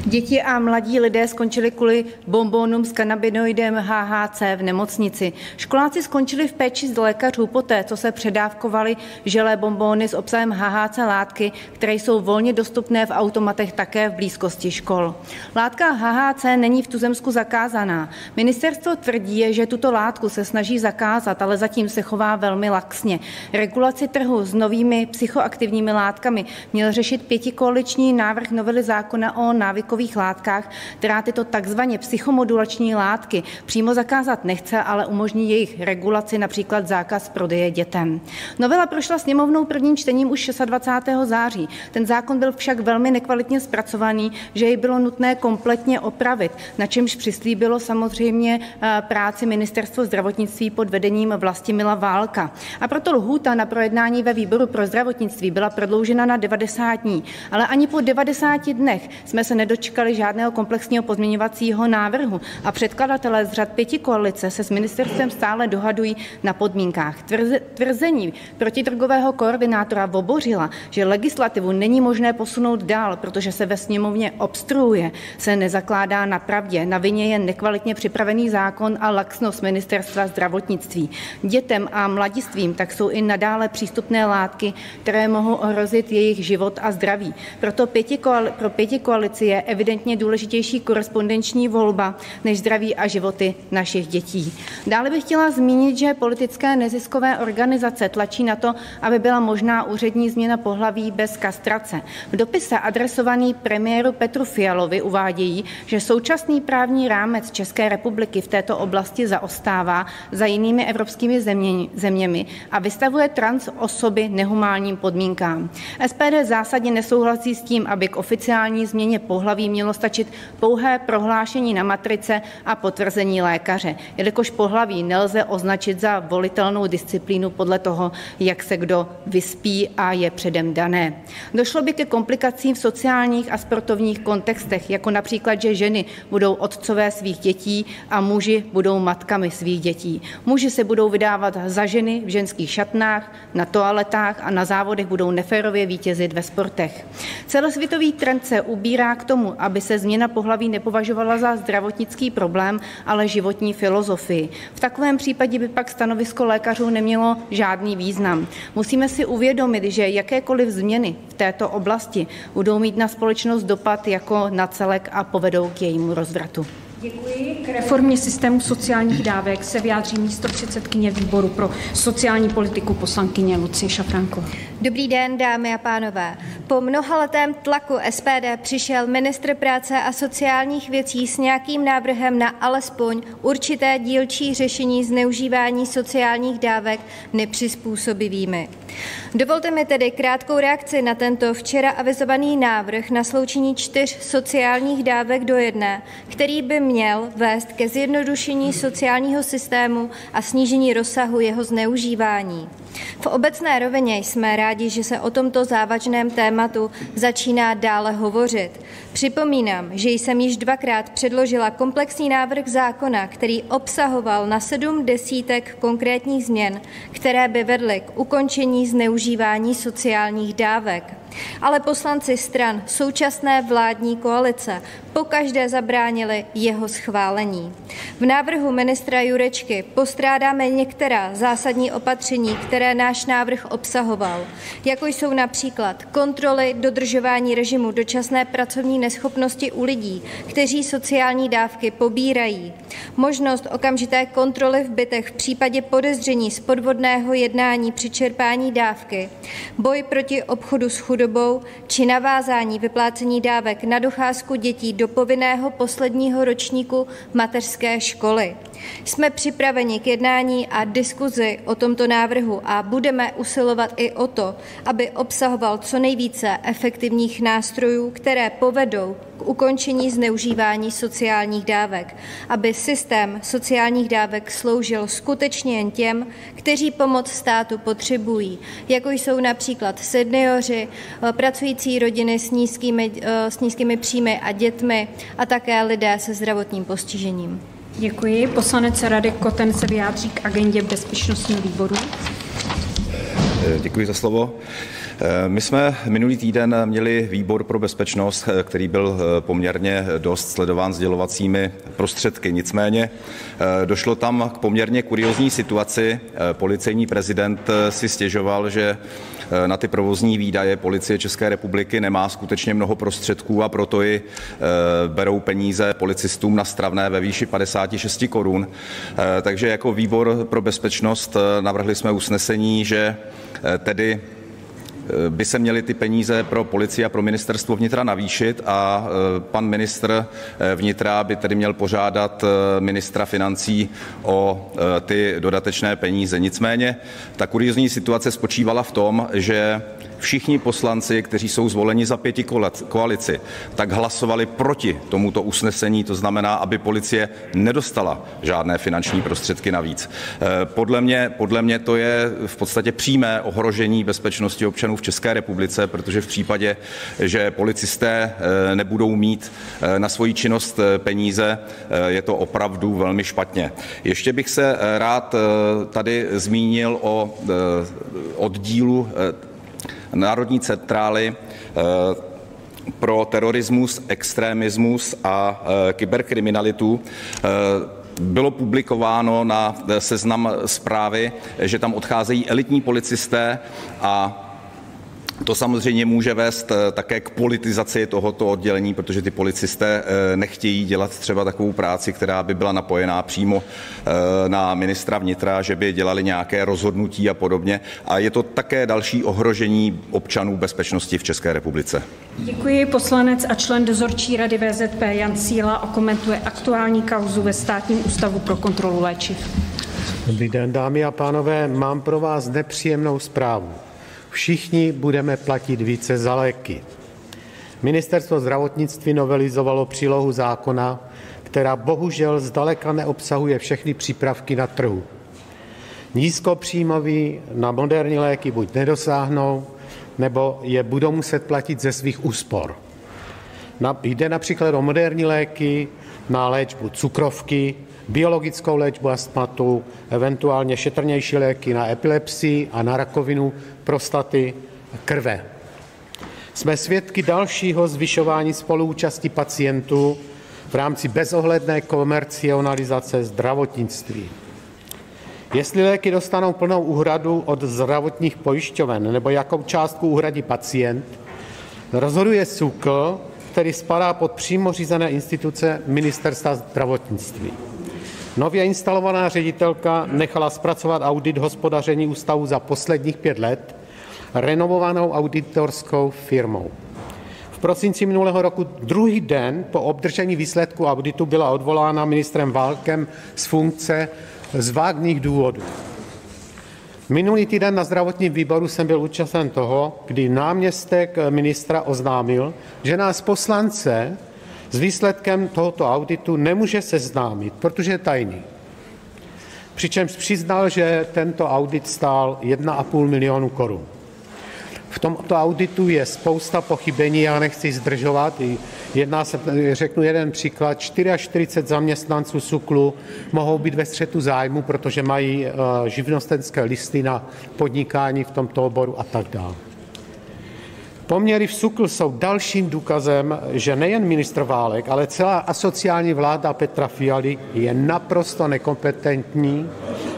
Speaker 6: Děti a mladí lidé skončili kvůli bombónům s kanabinoidem HHC v nemocnici. Školáci skončili v péči z lékařů poté, co se předávkovali želé bombóny s obsahem HHC látky, které jsou volně dostupné v automatech také v blízkosti škol. Látka HHC není v tuzemsku zakázaná. Ministerstvo tvrdí, že tuto látku se snaží zakázat, ale zatím se chová velmi laxně. Regulaci trhu s novými psychoaktivními látkami měl řešit pětikoaliční návrh novely zákona o návykových látkách, která tyto takzvaně psychomodulační látky přímo zakázat nechce, ale umožní jejich regulaci, například zákaz prodeje dětem. Novela prošla sněmovnou prvním čtením už 26. září. Ten zákon byl však velmi nekvalitně zpracovaný, že jej bylo nutné kompletně opravit, na čemž přislíbilo samozřejmě eh, práci ministerstvo zdravotnictví pod vedením Vlastimila Válka. A proto lhůta na projednání ve výboru pro zdravotnictví byla prodloužena na 90 dní. Ale ani po 90 dnech jsme se nedočkali žádného komplexního pozměňovacího návrhu a předkladatelé z řad pěti koalice se s ministerstvem stále dohadují na podmínkách. Tvrze, tvrzení protidrogového koordinátora Vobořila, že legislativu není možné posunout dál, protože se ve sněmovně obstruuje, se nezakládá na pravdě. Na vině je nekvalitně připravený zákon a laxnost ministerstva zdravotnictví. Dětem a mladistvím tak jsou i nadále přístupné látky, které mohou ohrozit jejich život a zdraví. Proto pěti koali, pro pěti koalici je evidentně důležitější korespondenční volba než zdraví a životy našich dětí. Dále bych chtěla zmínit, že politické neziskové organizace tlačí na to, aby byla možná úřední změna pohlaví bez kastrace. V dopise adresovaný premiéru Petru Fialovi uvádějí, že současný právní rámec České republiky v této oblasti zaostává za jinými evropskými zeměmi a vystavuje trans osoby nehumálním podmínkám. SPD zásadně nesouhlasí s tím, aby k oficiální změně pohlaví mělo stačit pouhé prohlášení na matrice a potvrzení lékaře, jelikož pohlaví nelze označit za volitelnou disciplínu podle toho, jak se kdo vyspí a je předem dané. Došlo by ke komplikacím v sociálních a sportovních kontextech, jako například, že ženy budou otcové svých dětí a muži budou matkami svých dětí. Muži se budou vydávat za ženy v ženských šatnách, na toaletách a na závodech budou neférově vítězit ve sportech. Celosvětový trend se ubírá k tomu, aby se změna pohlaví nepovažovala za zdravotnický problém, ale životní filozofii. V takovém případě by pak stanovisko lékařů nemělo žádný význam. Musíme si uvědomit, že jakékoliv změny v této oblasti budou mít na společnost dopad jako na celek a povedou k jejímu rozvratu.
Speaker 3: Děkuji. K reformě systému sociálních dávek se vyjádří místo předsedkyně výboru pro sociální politiku poslankyně Lucie Šafranko.
Speaker 7: Dobrý den, dámy a pánové. Po mnohaletém tlaku SPD přišel ministr práce a sociálních věcí s nějakým návrhem na alespoň určité dílčí řešení zneužívání sociálních dávek nepřizpůsobivými. Dovolte mi tedy krátkou reakci na tento včera avizovaný návrh na sloučení čtyř sociálních dávek do jedné, který by měl vést ke zjednodušení sociálního systému a snížení rozsahu jeho zneužívání. V obecné rovině jsme rádi, že se o tomto závažném tématu začíná dále hovořit. Připomínám, že jsem již dvakrát předložila komplexní návrh zákona, který obsahoval na sedm desítek konkrétních změn, které by vedly k ukončení zneužívání sociálních dávek. Ale poslanci stran současné vládní koalice pokaždé zabránili jeho schválení. V návrhu ministra Jurečky postrádáme některá zásadní opatření, které náš návrh obsahoval, jako jsou například kontroly dodržování režimu dočasné pracovní neschopnosti u lidí, kteří sociální dávky pobírají, možnost okamžité kontroly v bytech v případě podezření z podvodného jednání při čerpání dávky, boj proti obchodu s chudobou či navázání vyplácení dávek na docházku dětí do povinného posledního ročníku mateřské školy. Jsme připraveni k jednání a diskuzi o tomto návrhu a budeme usilovat i o to, aby obsahoval co nejvíce efektivních nástrojů, které povedou k ukončení zneužívání sociálních dávek, aby systém sociálních dávek sloužil skutečně jen těm, kteří pomoc státu potřebují, jako jsou například seniori, pracující rodiny s nízkými, s nízkými příjmy a dětmi a také lidé se zdravotním postižením.
Speaker 3: Děkuji. Poslanec Radek Koten se vyjádří k agendě bezpečnostního výboru.
Speaker 8: Děkuji za slovo. My jsme minulý týden měli výbor pro bezpečnost, který byl poměrně dost sledován sdělovacími prostředky. Nicméně došlo tam k poměrně kuriozní situaci. Policejní prezident si stěžoval, že na ty provozní výdaje policie České republiky nemá skutečně mnoho prostředků a proto i berou peníze policistům na stravné ve výši 56 korun. Takže jako výbor pro bezpečnost navrhli jsme usnesení, že tedy Eh, by se měly ty peníze pro policii a pro ministerstvo vnitra navýšit a eh, pan ministr eh, vnitra by tedy měl požádat ministra financí o ty dodatečné peníze. Nicméně ta kuriozní situace spočívala v tom, že všichni poslanci, kteří jsou zvoleni za pěti koalici, tak hlasovali proti tomuto usnesení, to znamená, aby policie nedostala žádné finanční prostředky navíc. Podle mě, podle mě to je v podstatě přímé ohrožení bezpečnosti občanů v České republice, protože v případě, že policisté eh, nebudou mít eh, na svoji činnost eh, peníze, je to opravdu velmi špatně. Ještě bych se rád tady zmínil o oddílu Národní centrály pro terorismus, extremismus a kyberkriminalitu bylo publikováno na seznam zprávy, že tam odcházejí elitní policisté a to samozřejmě může vést eh, také k politizaci tohoto oddělení, protože ty policisté eh, nechtějí dělat třeba takovou práci, která by byla napojená přímo eh, na ministra vnitra, že by dělali nějaké rozhodnutí a podobně. A je to také další ohrožení občanů bezpečnosti v České republice.
Speaker 3: Děkuji. Poslanec a člen dozorčí rady VZP Jan Síla okomentuje aktuální kauzu ve Státním ústavu pro kontrolu léčiv.
Speaker 9: Dobrý den, dámy a pánové. Mám pro vás nepříjemnou zprávu. Všichni budeme platit více za léky. Ministerstvo zdravotnictví novelizovalo přílohu zákona, která bohužel zdaleka neobsahuje všechny přípravky na trhu. Nízkopříjmoví na moderní léky buď nedosáhnou, nebo je budou muset platit ze svých úspor. Jde například o moderní léky na léčbu cukrovky, biologickou léčbu astmatu, eventuálně šetrnější léky na epilepsii a na rakovinu prostaty krve. Jsme svědky dalšího zvyšování spoluúčasti pacientů v rámci bezohledné komercionalizace zdravotnictví. Jestli léky dostanou plnou úhradu od zdravotních pojišťoven nebo jakou částku uhradí pacient, rozhoduje SUKL, který spadá pod přímo řízené instituce Ministerstva zdravotnictví. Nově instalovaná ředitelka nechala zpracovat audit hospodaření ústavu za posledních pět let renovovanou auditorskou firmou. V prosinci minulého roku druhý den po obdržení výsledku auditu byla odvolána ministrem Válkem z funkce z vágních důvodů. Minulý týden na zdravotním výboru jsem byl účasten toho, kdy náměstek ministra oznámil, že nás poslance s výsledkem tohoto auditu nemůže seznámit, protože je tajný. Přičemž přiznal, že tento audit stál 1,5 milionu korun. V tomto auditu je spousta pochybení, já nechci zdržovat. Jedná se, řeknu jeden příklad, 44 zaměstnanců SUKLu mohou být ve střetu zájmu, protože mají eh, živnostenské listy na podnikání v tomto oboru a tak dále. Poměry v SUKL jsou dalším důkazem, že nejen ministr Válek, ale celá asociální vláda Petra Fialy je naprosto nekompetentní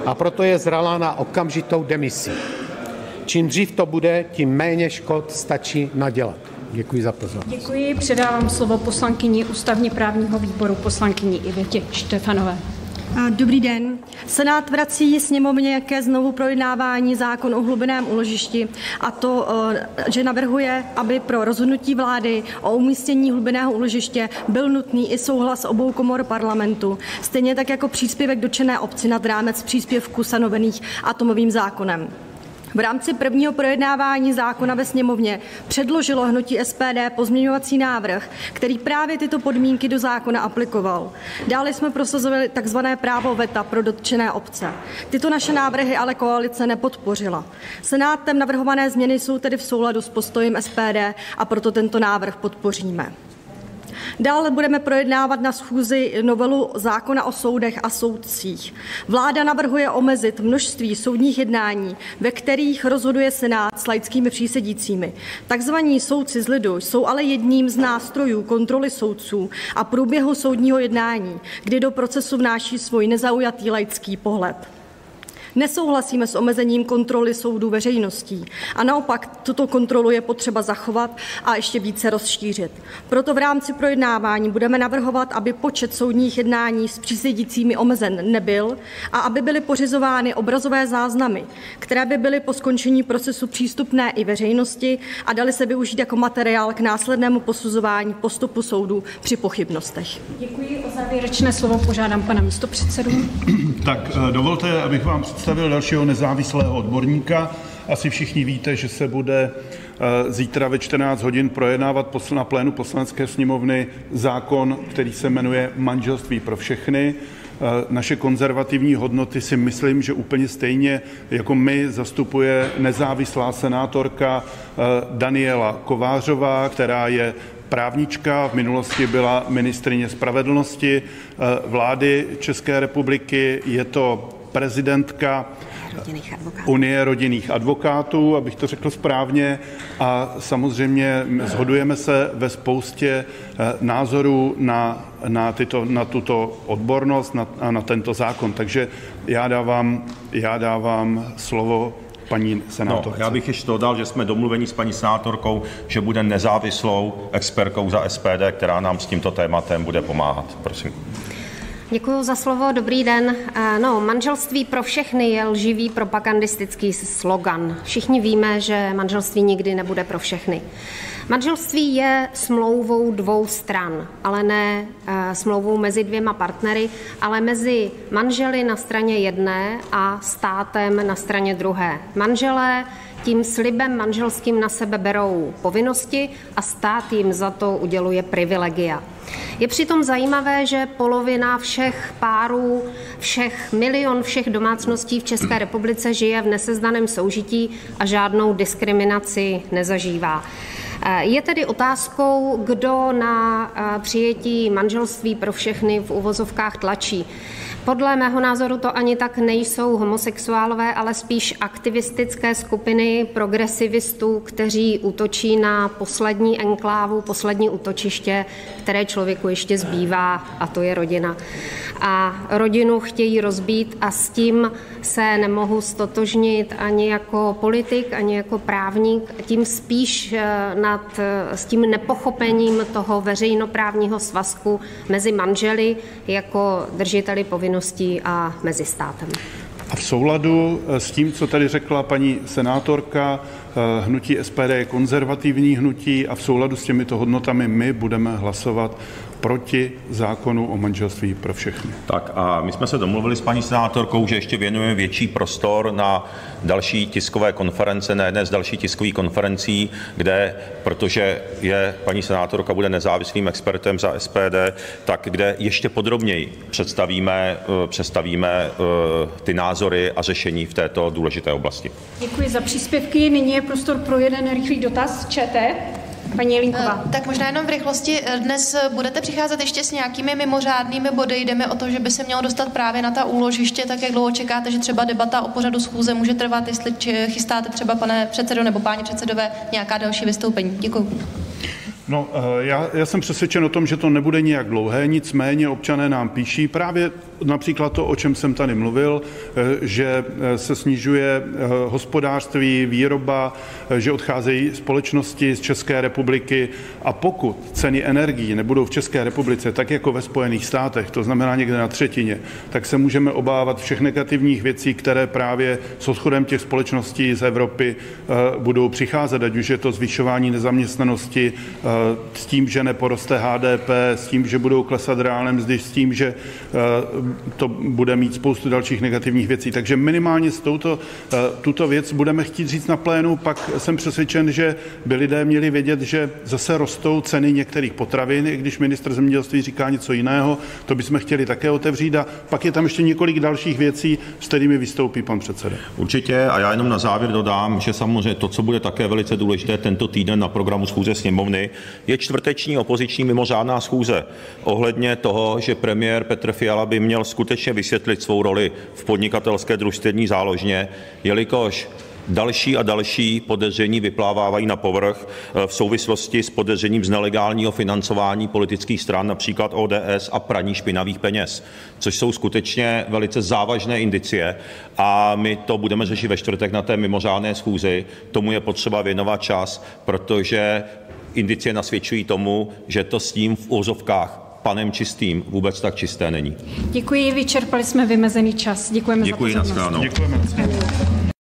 Speaker 9: a proto je zralá na okamžitou demisi. Čím dřív to bude, tím méně škod stačí nadělat. Děkuji za pozornost.
Speaker 3: Děkuji. Předávám slovo poslankyni ústavně právního výboru poslankyni Ivětě Štefanové.
Speaker 10: Dobrý den. Senát vrací sněmovně ke znovu projednávání zákon o hlubiném úložišti a to, že navrhuje, aby pro rozhodnutí vlády o umístění hlubinného úložiště byl nutný i souhlas obou komor parlamentu, stejně tak jako příspěvek dočené obci nad rámec příspěvků stanovených atomovým zákonem. V rámci prvního projednávání zákona ve sněmovně předložilo hnutí SPD pozměňovací návrh, který právě tyto podmínky do zákona aplikoval. Dále jsme prosazovali takzvané právo veta pro dotčené obce. Tyto naše návrhy ale koalice nepodpořila. Senátem navrhované změny jsou tedy v souladu s postojem SPD a proto tento návrh podpoříme. Dále budeme projednávat na schůzi novelu zákona o soudech a soudcích. Vláda navrhuje omezit množství soudních jednání, ve kterých rozhoduje Senát s laickými přísedícími. Takzvaní soudci z lidu jsou ale jedním z nástrojů kontroly soudců a průběhu soudního jednání, kdy do procesu vnáší svůj nezaujatý laický pohled. Nesouhlasíme s omezením kontroly soudů veřejností a naopak tuto kontrolu je potřeba zachovat a ještě více rozšířit. Proto v rámci projednávání budeme navrhovat, aby počet soudních jednání s přísedícími omezen nebyl a aby byly pořizovány obrazové záznamy, které by byly po skončení procesu přístupné i veřejnosti a daly se využít jako materiál k následnému posuzování postupu soudu při pochybnostech.
Speaker 3: Děkuji. Závěrečné slovo požádám pana místopředsedu.
Speaker 5: Tak eh, dovolte, abych vám představil dalšího nezávislého odborníka. Asi všichni víte, že se bude eh, zítra ve 14 hodin projednávat na plénu poslanecké sněmovny zákon, který se jmenuje Manželství pro všechny. Eh, naše konzervativní hodnoty si myslím, že úplně stejně jako my zastupuje nezávislá senátorka Daniela Kovářová, která je právnička, v minulosti byla ministrině spravedlnosti vlády České republiky, je to prezidentka Unie rodinných advokátů, abych to řekl správně, a samozřejmě shodujeme se ve spoustě eh, názorů na, na, tyto, na tuto odbornost na, a na tento zákon. Takže já dávám, já dávám slovo paní senátorce.
Speaker 2: No, já bych ještě dodal, že jsme domluveni s paní senátorkou, že bude nezávislou expertkou za SPD, která nám s tímto tématem bude pomáhat. Prosím.
Speaker 11: Děkuji za slovo, dobrý den. Eh, no, manželství pro všechny je lživý propagandistický slogan. Všichni víme, že manželství nikdy nebude pro všechny. Manželství je smlouvou dvou stran, ale ne e, smlouvou mezi dvěma partnery, ale mezi manželi na straně jedné a státem na straně druhé. Manželé tím slibem manželským na sebe berou povinnosti a stát jim za to uděluje privilegia. Je přitom zajímavé, že polovina všech párů, všech milion všech domácností v České republice žije v nesezdaném soužití a žádnou diskriminaci nezažívá. Je tedy otázkou, kdo na eh, přijetí manželství pro všechny v uvozovkách tlačí. Podle mého názoru to ani tak nejsou homosexuálové, ale spíš aktivistické skupiny progresivistů, kteří útočí na poslední enklávu, poslední útočiště, které člověku ještě zbývá, a to je rodina. A rodinu chtějí rozbít a s tím se nemohu stotožnit ani jako politik, ani jako právník, tím spíš eh, nad, eh, s tím nepochopením toho veřejnoprávního svazku mezi manželi jako držiteli povinností a mezi státem.
Speaker 5: A v souladu eh, s tím, co tady řekla paní senátorka, hnutí SPD je konzervativní hnutí a v souladu s těmito hodnotami my budeme hlasovat proti zákonu o manželství pro všechny.
Speaker 2: Tak a my jsme se domluvili s paní senátorkou, že ještě věnujeme větší prostor na další tiskové konference, na jedné z dalších tiskových konferencí, kde, protože je paní senátorka bude nezávislým expertem za SPD, tak kde ještě podrobněji představíme, eh, představíme eh, ty názory a řešení v této důležité oblasti.
Speaker 3: Děkuji za příspěvky. Nyní je prostor pro jeden rychlý dotaz. ČT. Paní Jelinková.
Speaker 12: Eh, tak možná jenom v rychlosti. Eh, dnes eh, budete přicházet ještě s nějakými mimořádnými body. Jdeme o to, že by se mělo dostat právě na ta úložiště, tak jak dlouho čekáte, že třeba debata o pořadu schůze může trvat, jestli chystáte třeba, pane předsedo nebo páni předsedové, nějaká další vystoupení. Děkuji.
Speaker 5: No, já, já jsem přesvědčen o tom, že to nebude nijak dlouhé, nicméně občané nám píší právě například to, o čem jsem tady mluvil, eh, že eh, se snižuje eh, hospodářství, výroba, že odcházejí společnosti z České republiky. A pokud ceny energií nebudou v České republice tak jako ve Spojených státech, to znamená někde na třetině, tak se můžeme obávat všech negativních věcí, které právě s odchodem těch společností z Evropy budou přicházet, ať už je to zvyšování nezaměstnanosti, s tím, že neporoste HDP, s tím, že budou klesat reálné mzdy, s tím, že to bude mít spoustu dalších negativních věcí. Takže minimálně s touto, eh, tuto věc budeme chtít říct na plénu, pak jsem přesvědčen, že by lidé měli vědět, že zase rostou ceny některých potravin, i když ministr zemědělství říká něco jiného, to bychom chtěli také otevřít a pak je tam ještě několik dalších věcí, s kterými vystoupí pan předseda.
Speaker 2: Určitě a já jenom na závěr dodám, že samozřejmě to, co bude také velice důležité tento týden na programu schůze sněmovny, je čtvrteční opoziční mimořádná schůze ohledně toho, že premiér Petr Fiala by měl skutečně vysvětlit svou roli v podnikatelské družstevní záložně, jelikož Další a další podezření vyplávávají na povrch eh, v souvislosti s podezřením z nelegálního financování politických stran, například ODS a praní špinavých peněz, což jsou skutečně velice závažné indicie a my to budeme řešit ve čtvrtek na té mimořádné schůzi. Tomu je potřeba věnovat čas, protože indicie nasvědčují tomu, že to s tím v úzovkách panem čistým vůbec tak čisté není.
Speaker 3: Děkuji, vyčerpali jsme vymezený čas. Děkujeme
Speaker 2: Děkuji,
Speaker 3: za pozornost.
Speaker 2: Děkujeme.